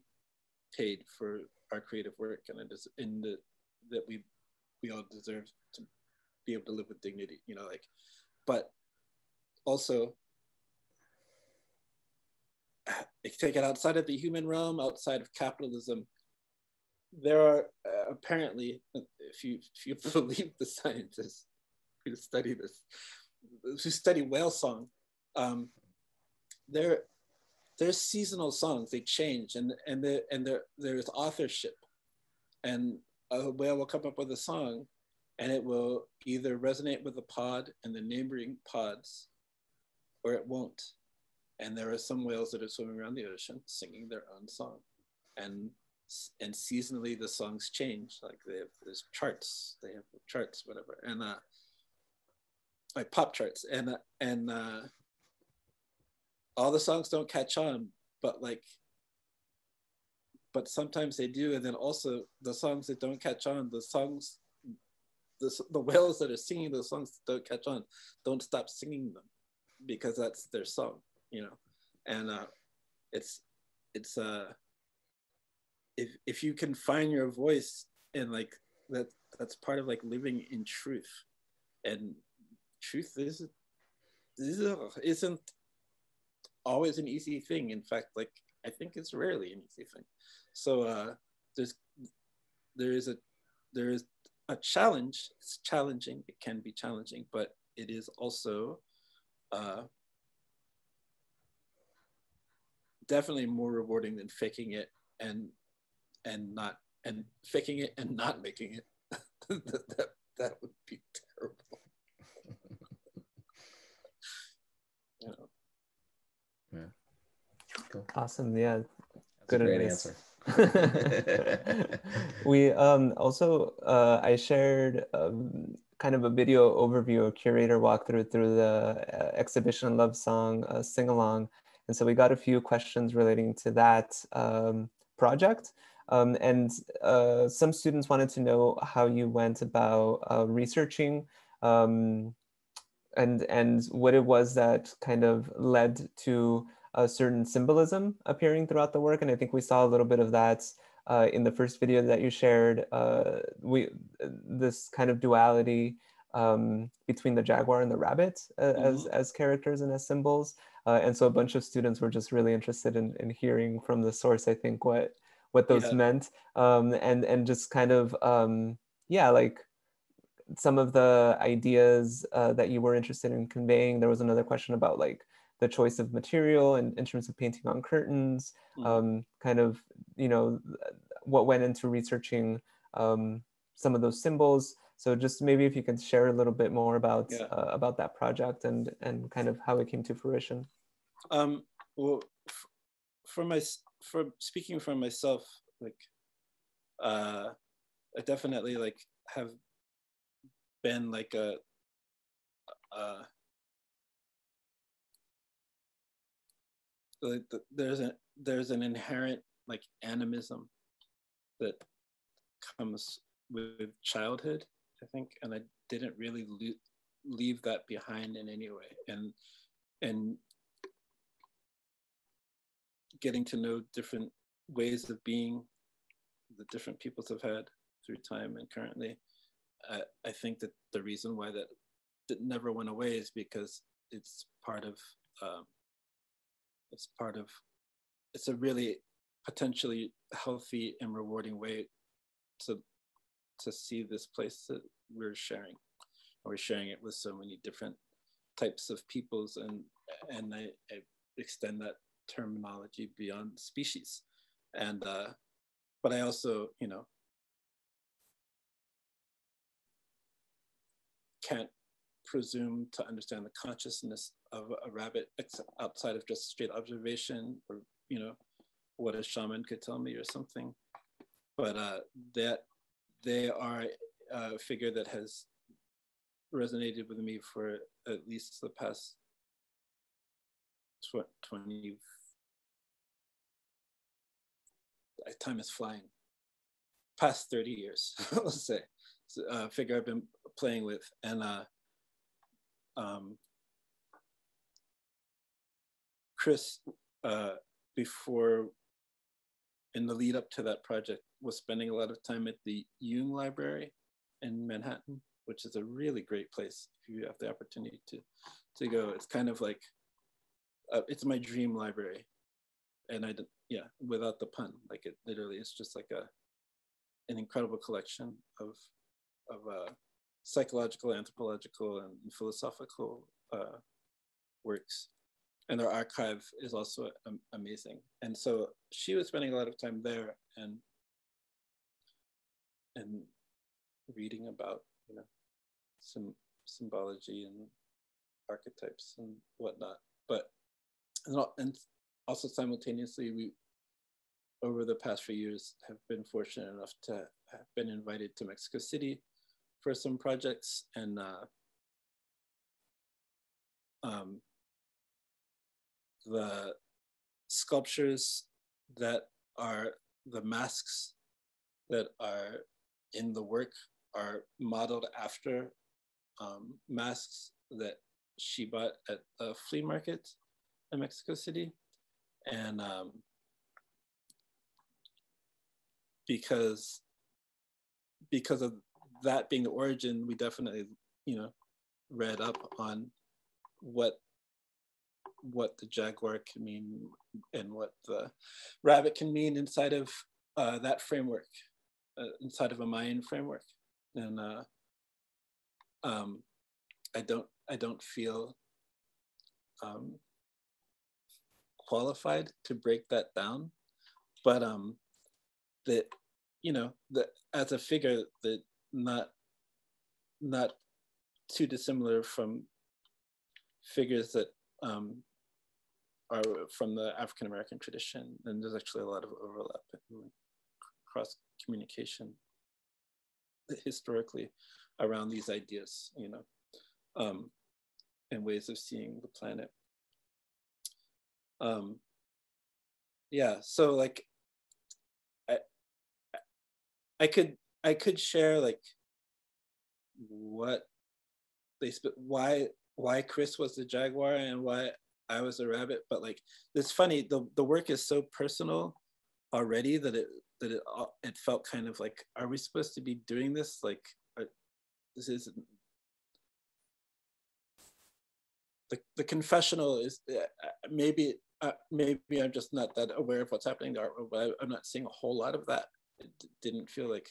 paid for our creative work and it is in the that we we all deserve to be able to live with dignity you know like but also take it outside of the human realm outside of capitalism. There are uh, apparently if you if you [laughs] believe the scientists who study this who study whale song um, there there's seasonal songs. They change and and there and there there's authorship. And a whale will come up with a song and it will either resonate with the pod and the neighboring pods or it won't and there are some whales that are swimming around the ocean singing their own song. And and seasonally the songs change like they have there's charts they have charts whatever. And uh like pop charts. And uh, and uh all the songs don't catch on, but like, but sometimes they do. And then also the songs that don't catch on, the songs, the, the whales that are singing those songs that don't catch on, don't stop singing them because that's their song, you know? And uh, it's, it's, uh, if, if you can find your voice and like that, that's part of like living in truth and truth is, isn't always an easy thing. In fact, like I think it's rarely an easy thing. So uh, there's there is a there is a challenge. It's challenging. It can be challenging, but it is also uh, definitely more rewarding than faking it and and not and faking it and not making it. [laughs] that, that that would be terrible. [laughs] Cool. Awesome. Yeah. That's Good great answer. [laughs] we um, also uh, I shared um, kind of a video overview, a curator walkthrough through the uh, exhibition love song uh, sing along, and so we got a few questions relating to that um, project. Um, and uh, some students wanted to know how you went about uh, researching um, and and what it was that kind of led to a certain symbolism appearing throughout the work. And I think we saw a little bit of that uh, in the first video that you shared. Uh, we this kind of duality um, between the jaguar and the rabbit uh, mm-hmm. as as characters and as symbols. Uh, and so a bunch of students were just really interested in, in hearing from the source. I think what what those yeah. meant um, and and just kind of um, yeah like some of the ideas uh, that you were interested in conveying. There was another question about like the choice of material and in terms of painting on curtains, Mm. um, kind of, you know, what went into researching um, some of those symbols. So just maybe if you could share a little bit more about Yeah. uh, about that project and and kind of how it came to fruition. Um, well, for my for speaking for myself, like, uh, I definitely like have been like a, uh, like the, there's a there's an inherent like animism that comes with childhood, I think, and I didn't really leave that behind in any way, and and getting to know different ways of being that different peoples have had through time and currently. Uh, I think that the reason why that, that never went away is because it's part of um, it's part of it's a really potentially healthy and rewarding way to to see this place that we're sharing. We're sharing it with so many different types of peoples and and I, I extend that terminology beyond species. And uh but i also you know can't presume to understand the consciousness of a rabbit outside of just straight observation or you know what a shaman could tell me or something. But uh that they are a figure that has resonated with me for at least the past tw- 20 time is flying past 30 years [laughs] let's say. Uh, figure i've been playing with and uh um Kris uh before in the lead up to that project was spending a lot of time at the Jung library in manhattan which is a really great place if you have the opportunity to to go. It's kind of like uh, it's my dream library and i yeah without the pun like it literally is just like a an incredible collection of of uh, psychological anthropological and philosophical uh, works. And their archive is also am- amazing. And so she was spending a lot of time there and and reading about you know some symbology and archetypes and whatnot. But and also simultaneously we over the past few years have been fortunate enough to have been invited to mexico city for some projects and uh, um, the sculptures that are the masks that are in the work are modeled after um, masks that she bought at a flea market in Mexico City. And um, because because of that being the origin, we definitely, you know, read up on what what the jaguar can mean and what the rabbit can mean inside of uh, that framework, uh, inside of a Mayan framework. And uh, um, I don't I don't feel um, qualified to break that down, but um, that you know that as a figure that not not too dissimilar from figures that um, are from the African American tradition, and there's actually a lot of overlap cross communication historically around these ideas, you know, um, and ways of seeing the planet. Um, yeah, so like, I, I could I could share like what they sp- why why Kris was the jaguar and why I was a rabbit, but like it's funny the the work is so personal already that it that it it felt kind of like are we supposed to be doing this? Like are, this is the the confessional is uh, maybe uh, maybe I'm just not that aware of what's happening there, but I, I'm not seeing a whole lot of that. It didn't feel like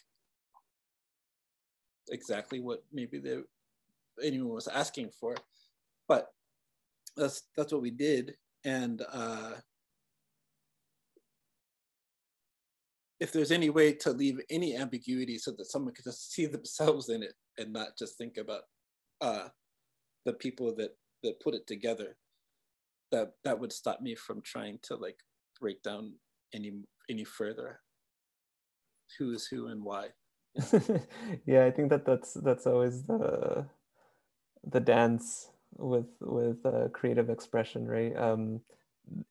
exactly what maybe the anyone was asking for, but that's that's what we did, and uh, if there's any way to leave any ambiguity so that someone could just see [laughs] themselves in it and not just think about uh, the people that that put it together, that that would stop me from trying to like break down any any further who is who and why. [laughs] yeah, I think that that's that's always the the dance with with uh, creative expression, right? Um,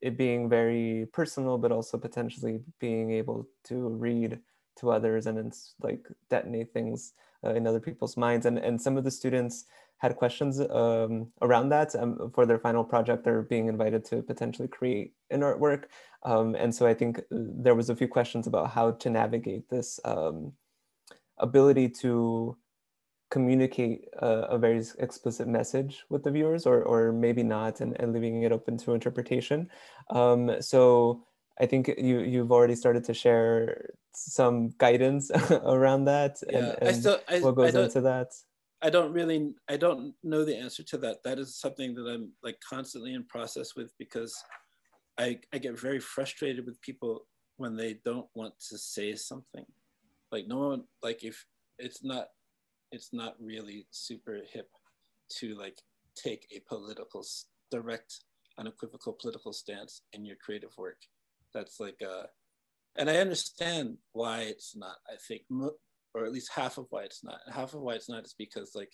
it being very personal, but also potentially being able to read to others and like detonate things uh, in other people's minds. And and some of the students had questions um, around that um, for their final project. They're being invited to potentially create an artwork, um, and so I think there was a few questions about how to navigate this um, ability to communicate a, a, very explicit message with the viewers or, or maybe not and, and leaving it open to interpretation. Um, so I think you, you've already started to share some guidance [laughs] around that yeah, and, still, I, what goes into that. I don't really, I don't know the answer to that. That is something that I'm like constantly in process with because I, I get very frustrated with people when they don't want to say something. Like no one, like if it's not it's not really super hip to like take a political direct unequivocal political stance in your creative work that's like uh and i understand why it's not i think or at least half of why it's not half of why it's not is because like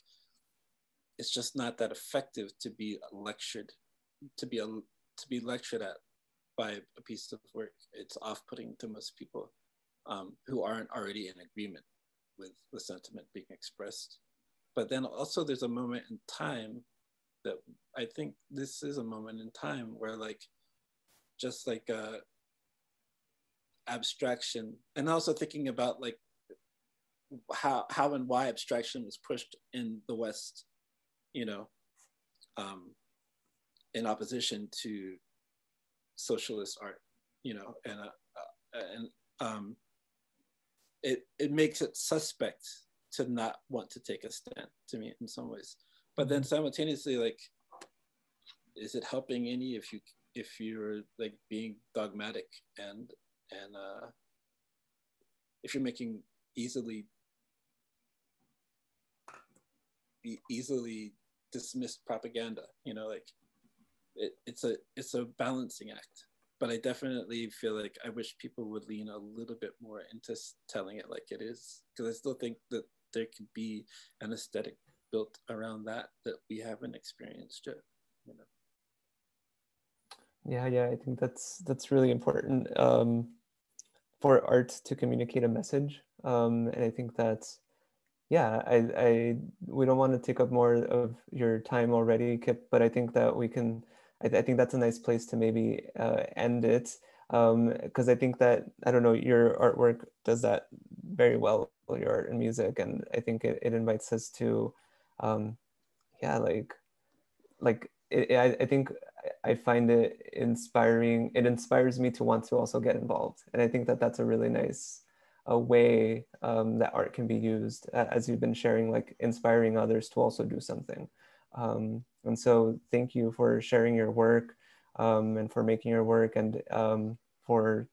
it's just not that effective to be lectured to be a to be lectured at by a piece of work it's off-putting to most people um, who aren't already in agreement with the sentiment being expressed. But then also there's a moment in time that I think this is a moment in time where like just like uh abstraction and also thinking about like how how and why abstraction was pushed in the West, you know, um, in opposition to socialist art, you know, and uh, uh, and um, it it makes it suspect to not want to take a stand to me in some ways. But then simultaneously like is it helping any if you if you're like being dogmatic and and uh if you're making easily easily dismissed propaganda you know like it, it's a it's a balancing act but I definitely feel like I wish people would lean a little bit more into telling it like it is, because I still think that there could be an aesthetic built around that that we haven't experienced yet. You know. Yeah, yeah, I think that's that's really important um, for art to communicate a message, um, and I think that's yeah, I, I we don't want to take up more of your time already, Kyp, but I think that we can I, th- I think that's a nice place to maybe uh, end it because um, I think that I don't know your artwork does that very well your art and music and I think it, it invites us to um, yeah like like it, I, I think I find it inspiring it inspires me to want to also get involved and I think that that's a really nice a way um, that art can be used as you've been sharing like inspiring others to also do something um, and so thank you for sharing your work um, and for making your work and um, for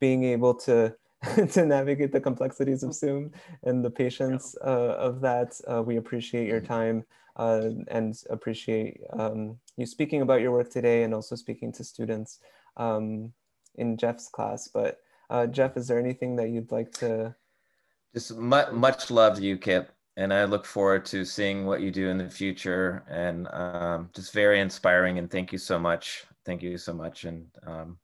being able to [laughs] to navigate the complexities of Zoom and the patience uh, of that. Uh, we appreciate your time uh, and appreciate um, you speaking about your work today and also speaking to students um, in Jeff's class. But uh, Jeff, is there anything that you'd like to? Just much, much love to you, Kyp and I look forward to seeing what you do in the future. And um, just very inspiring. And thank you so much. Thank you so much. And um,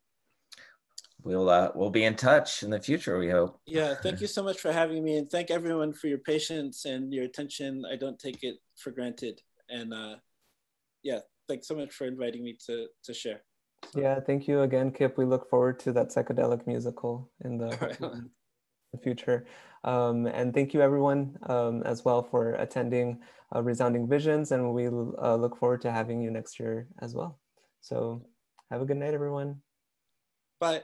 we'll uh, we'll be in touch in the future. We hope. Yeah. Thank you so much for having me, and thank everyone for your patience and your attention. I don't take it for granted. And uh, yeah, thanks so much for inviting me to to share. So. Yeah. Thank you again, Kyp. We look forward to that psychedelic musical in the. [laughs] the future. Um, and thank you everyone um, as well for attending uh, Resounding Visions and we uh, look forward to having you next year as well. So have a good night everyone. Bye.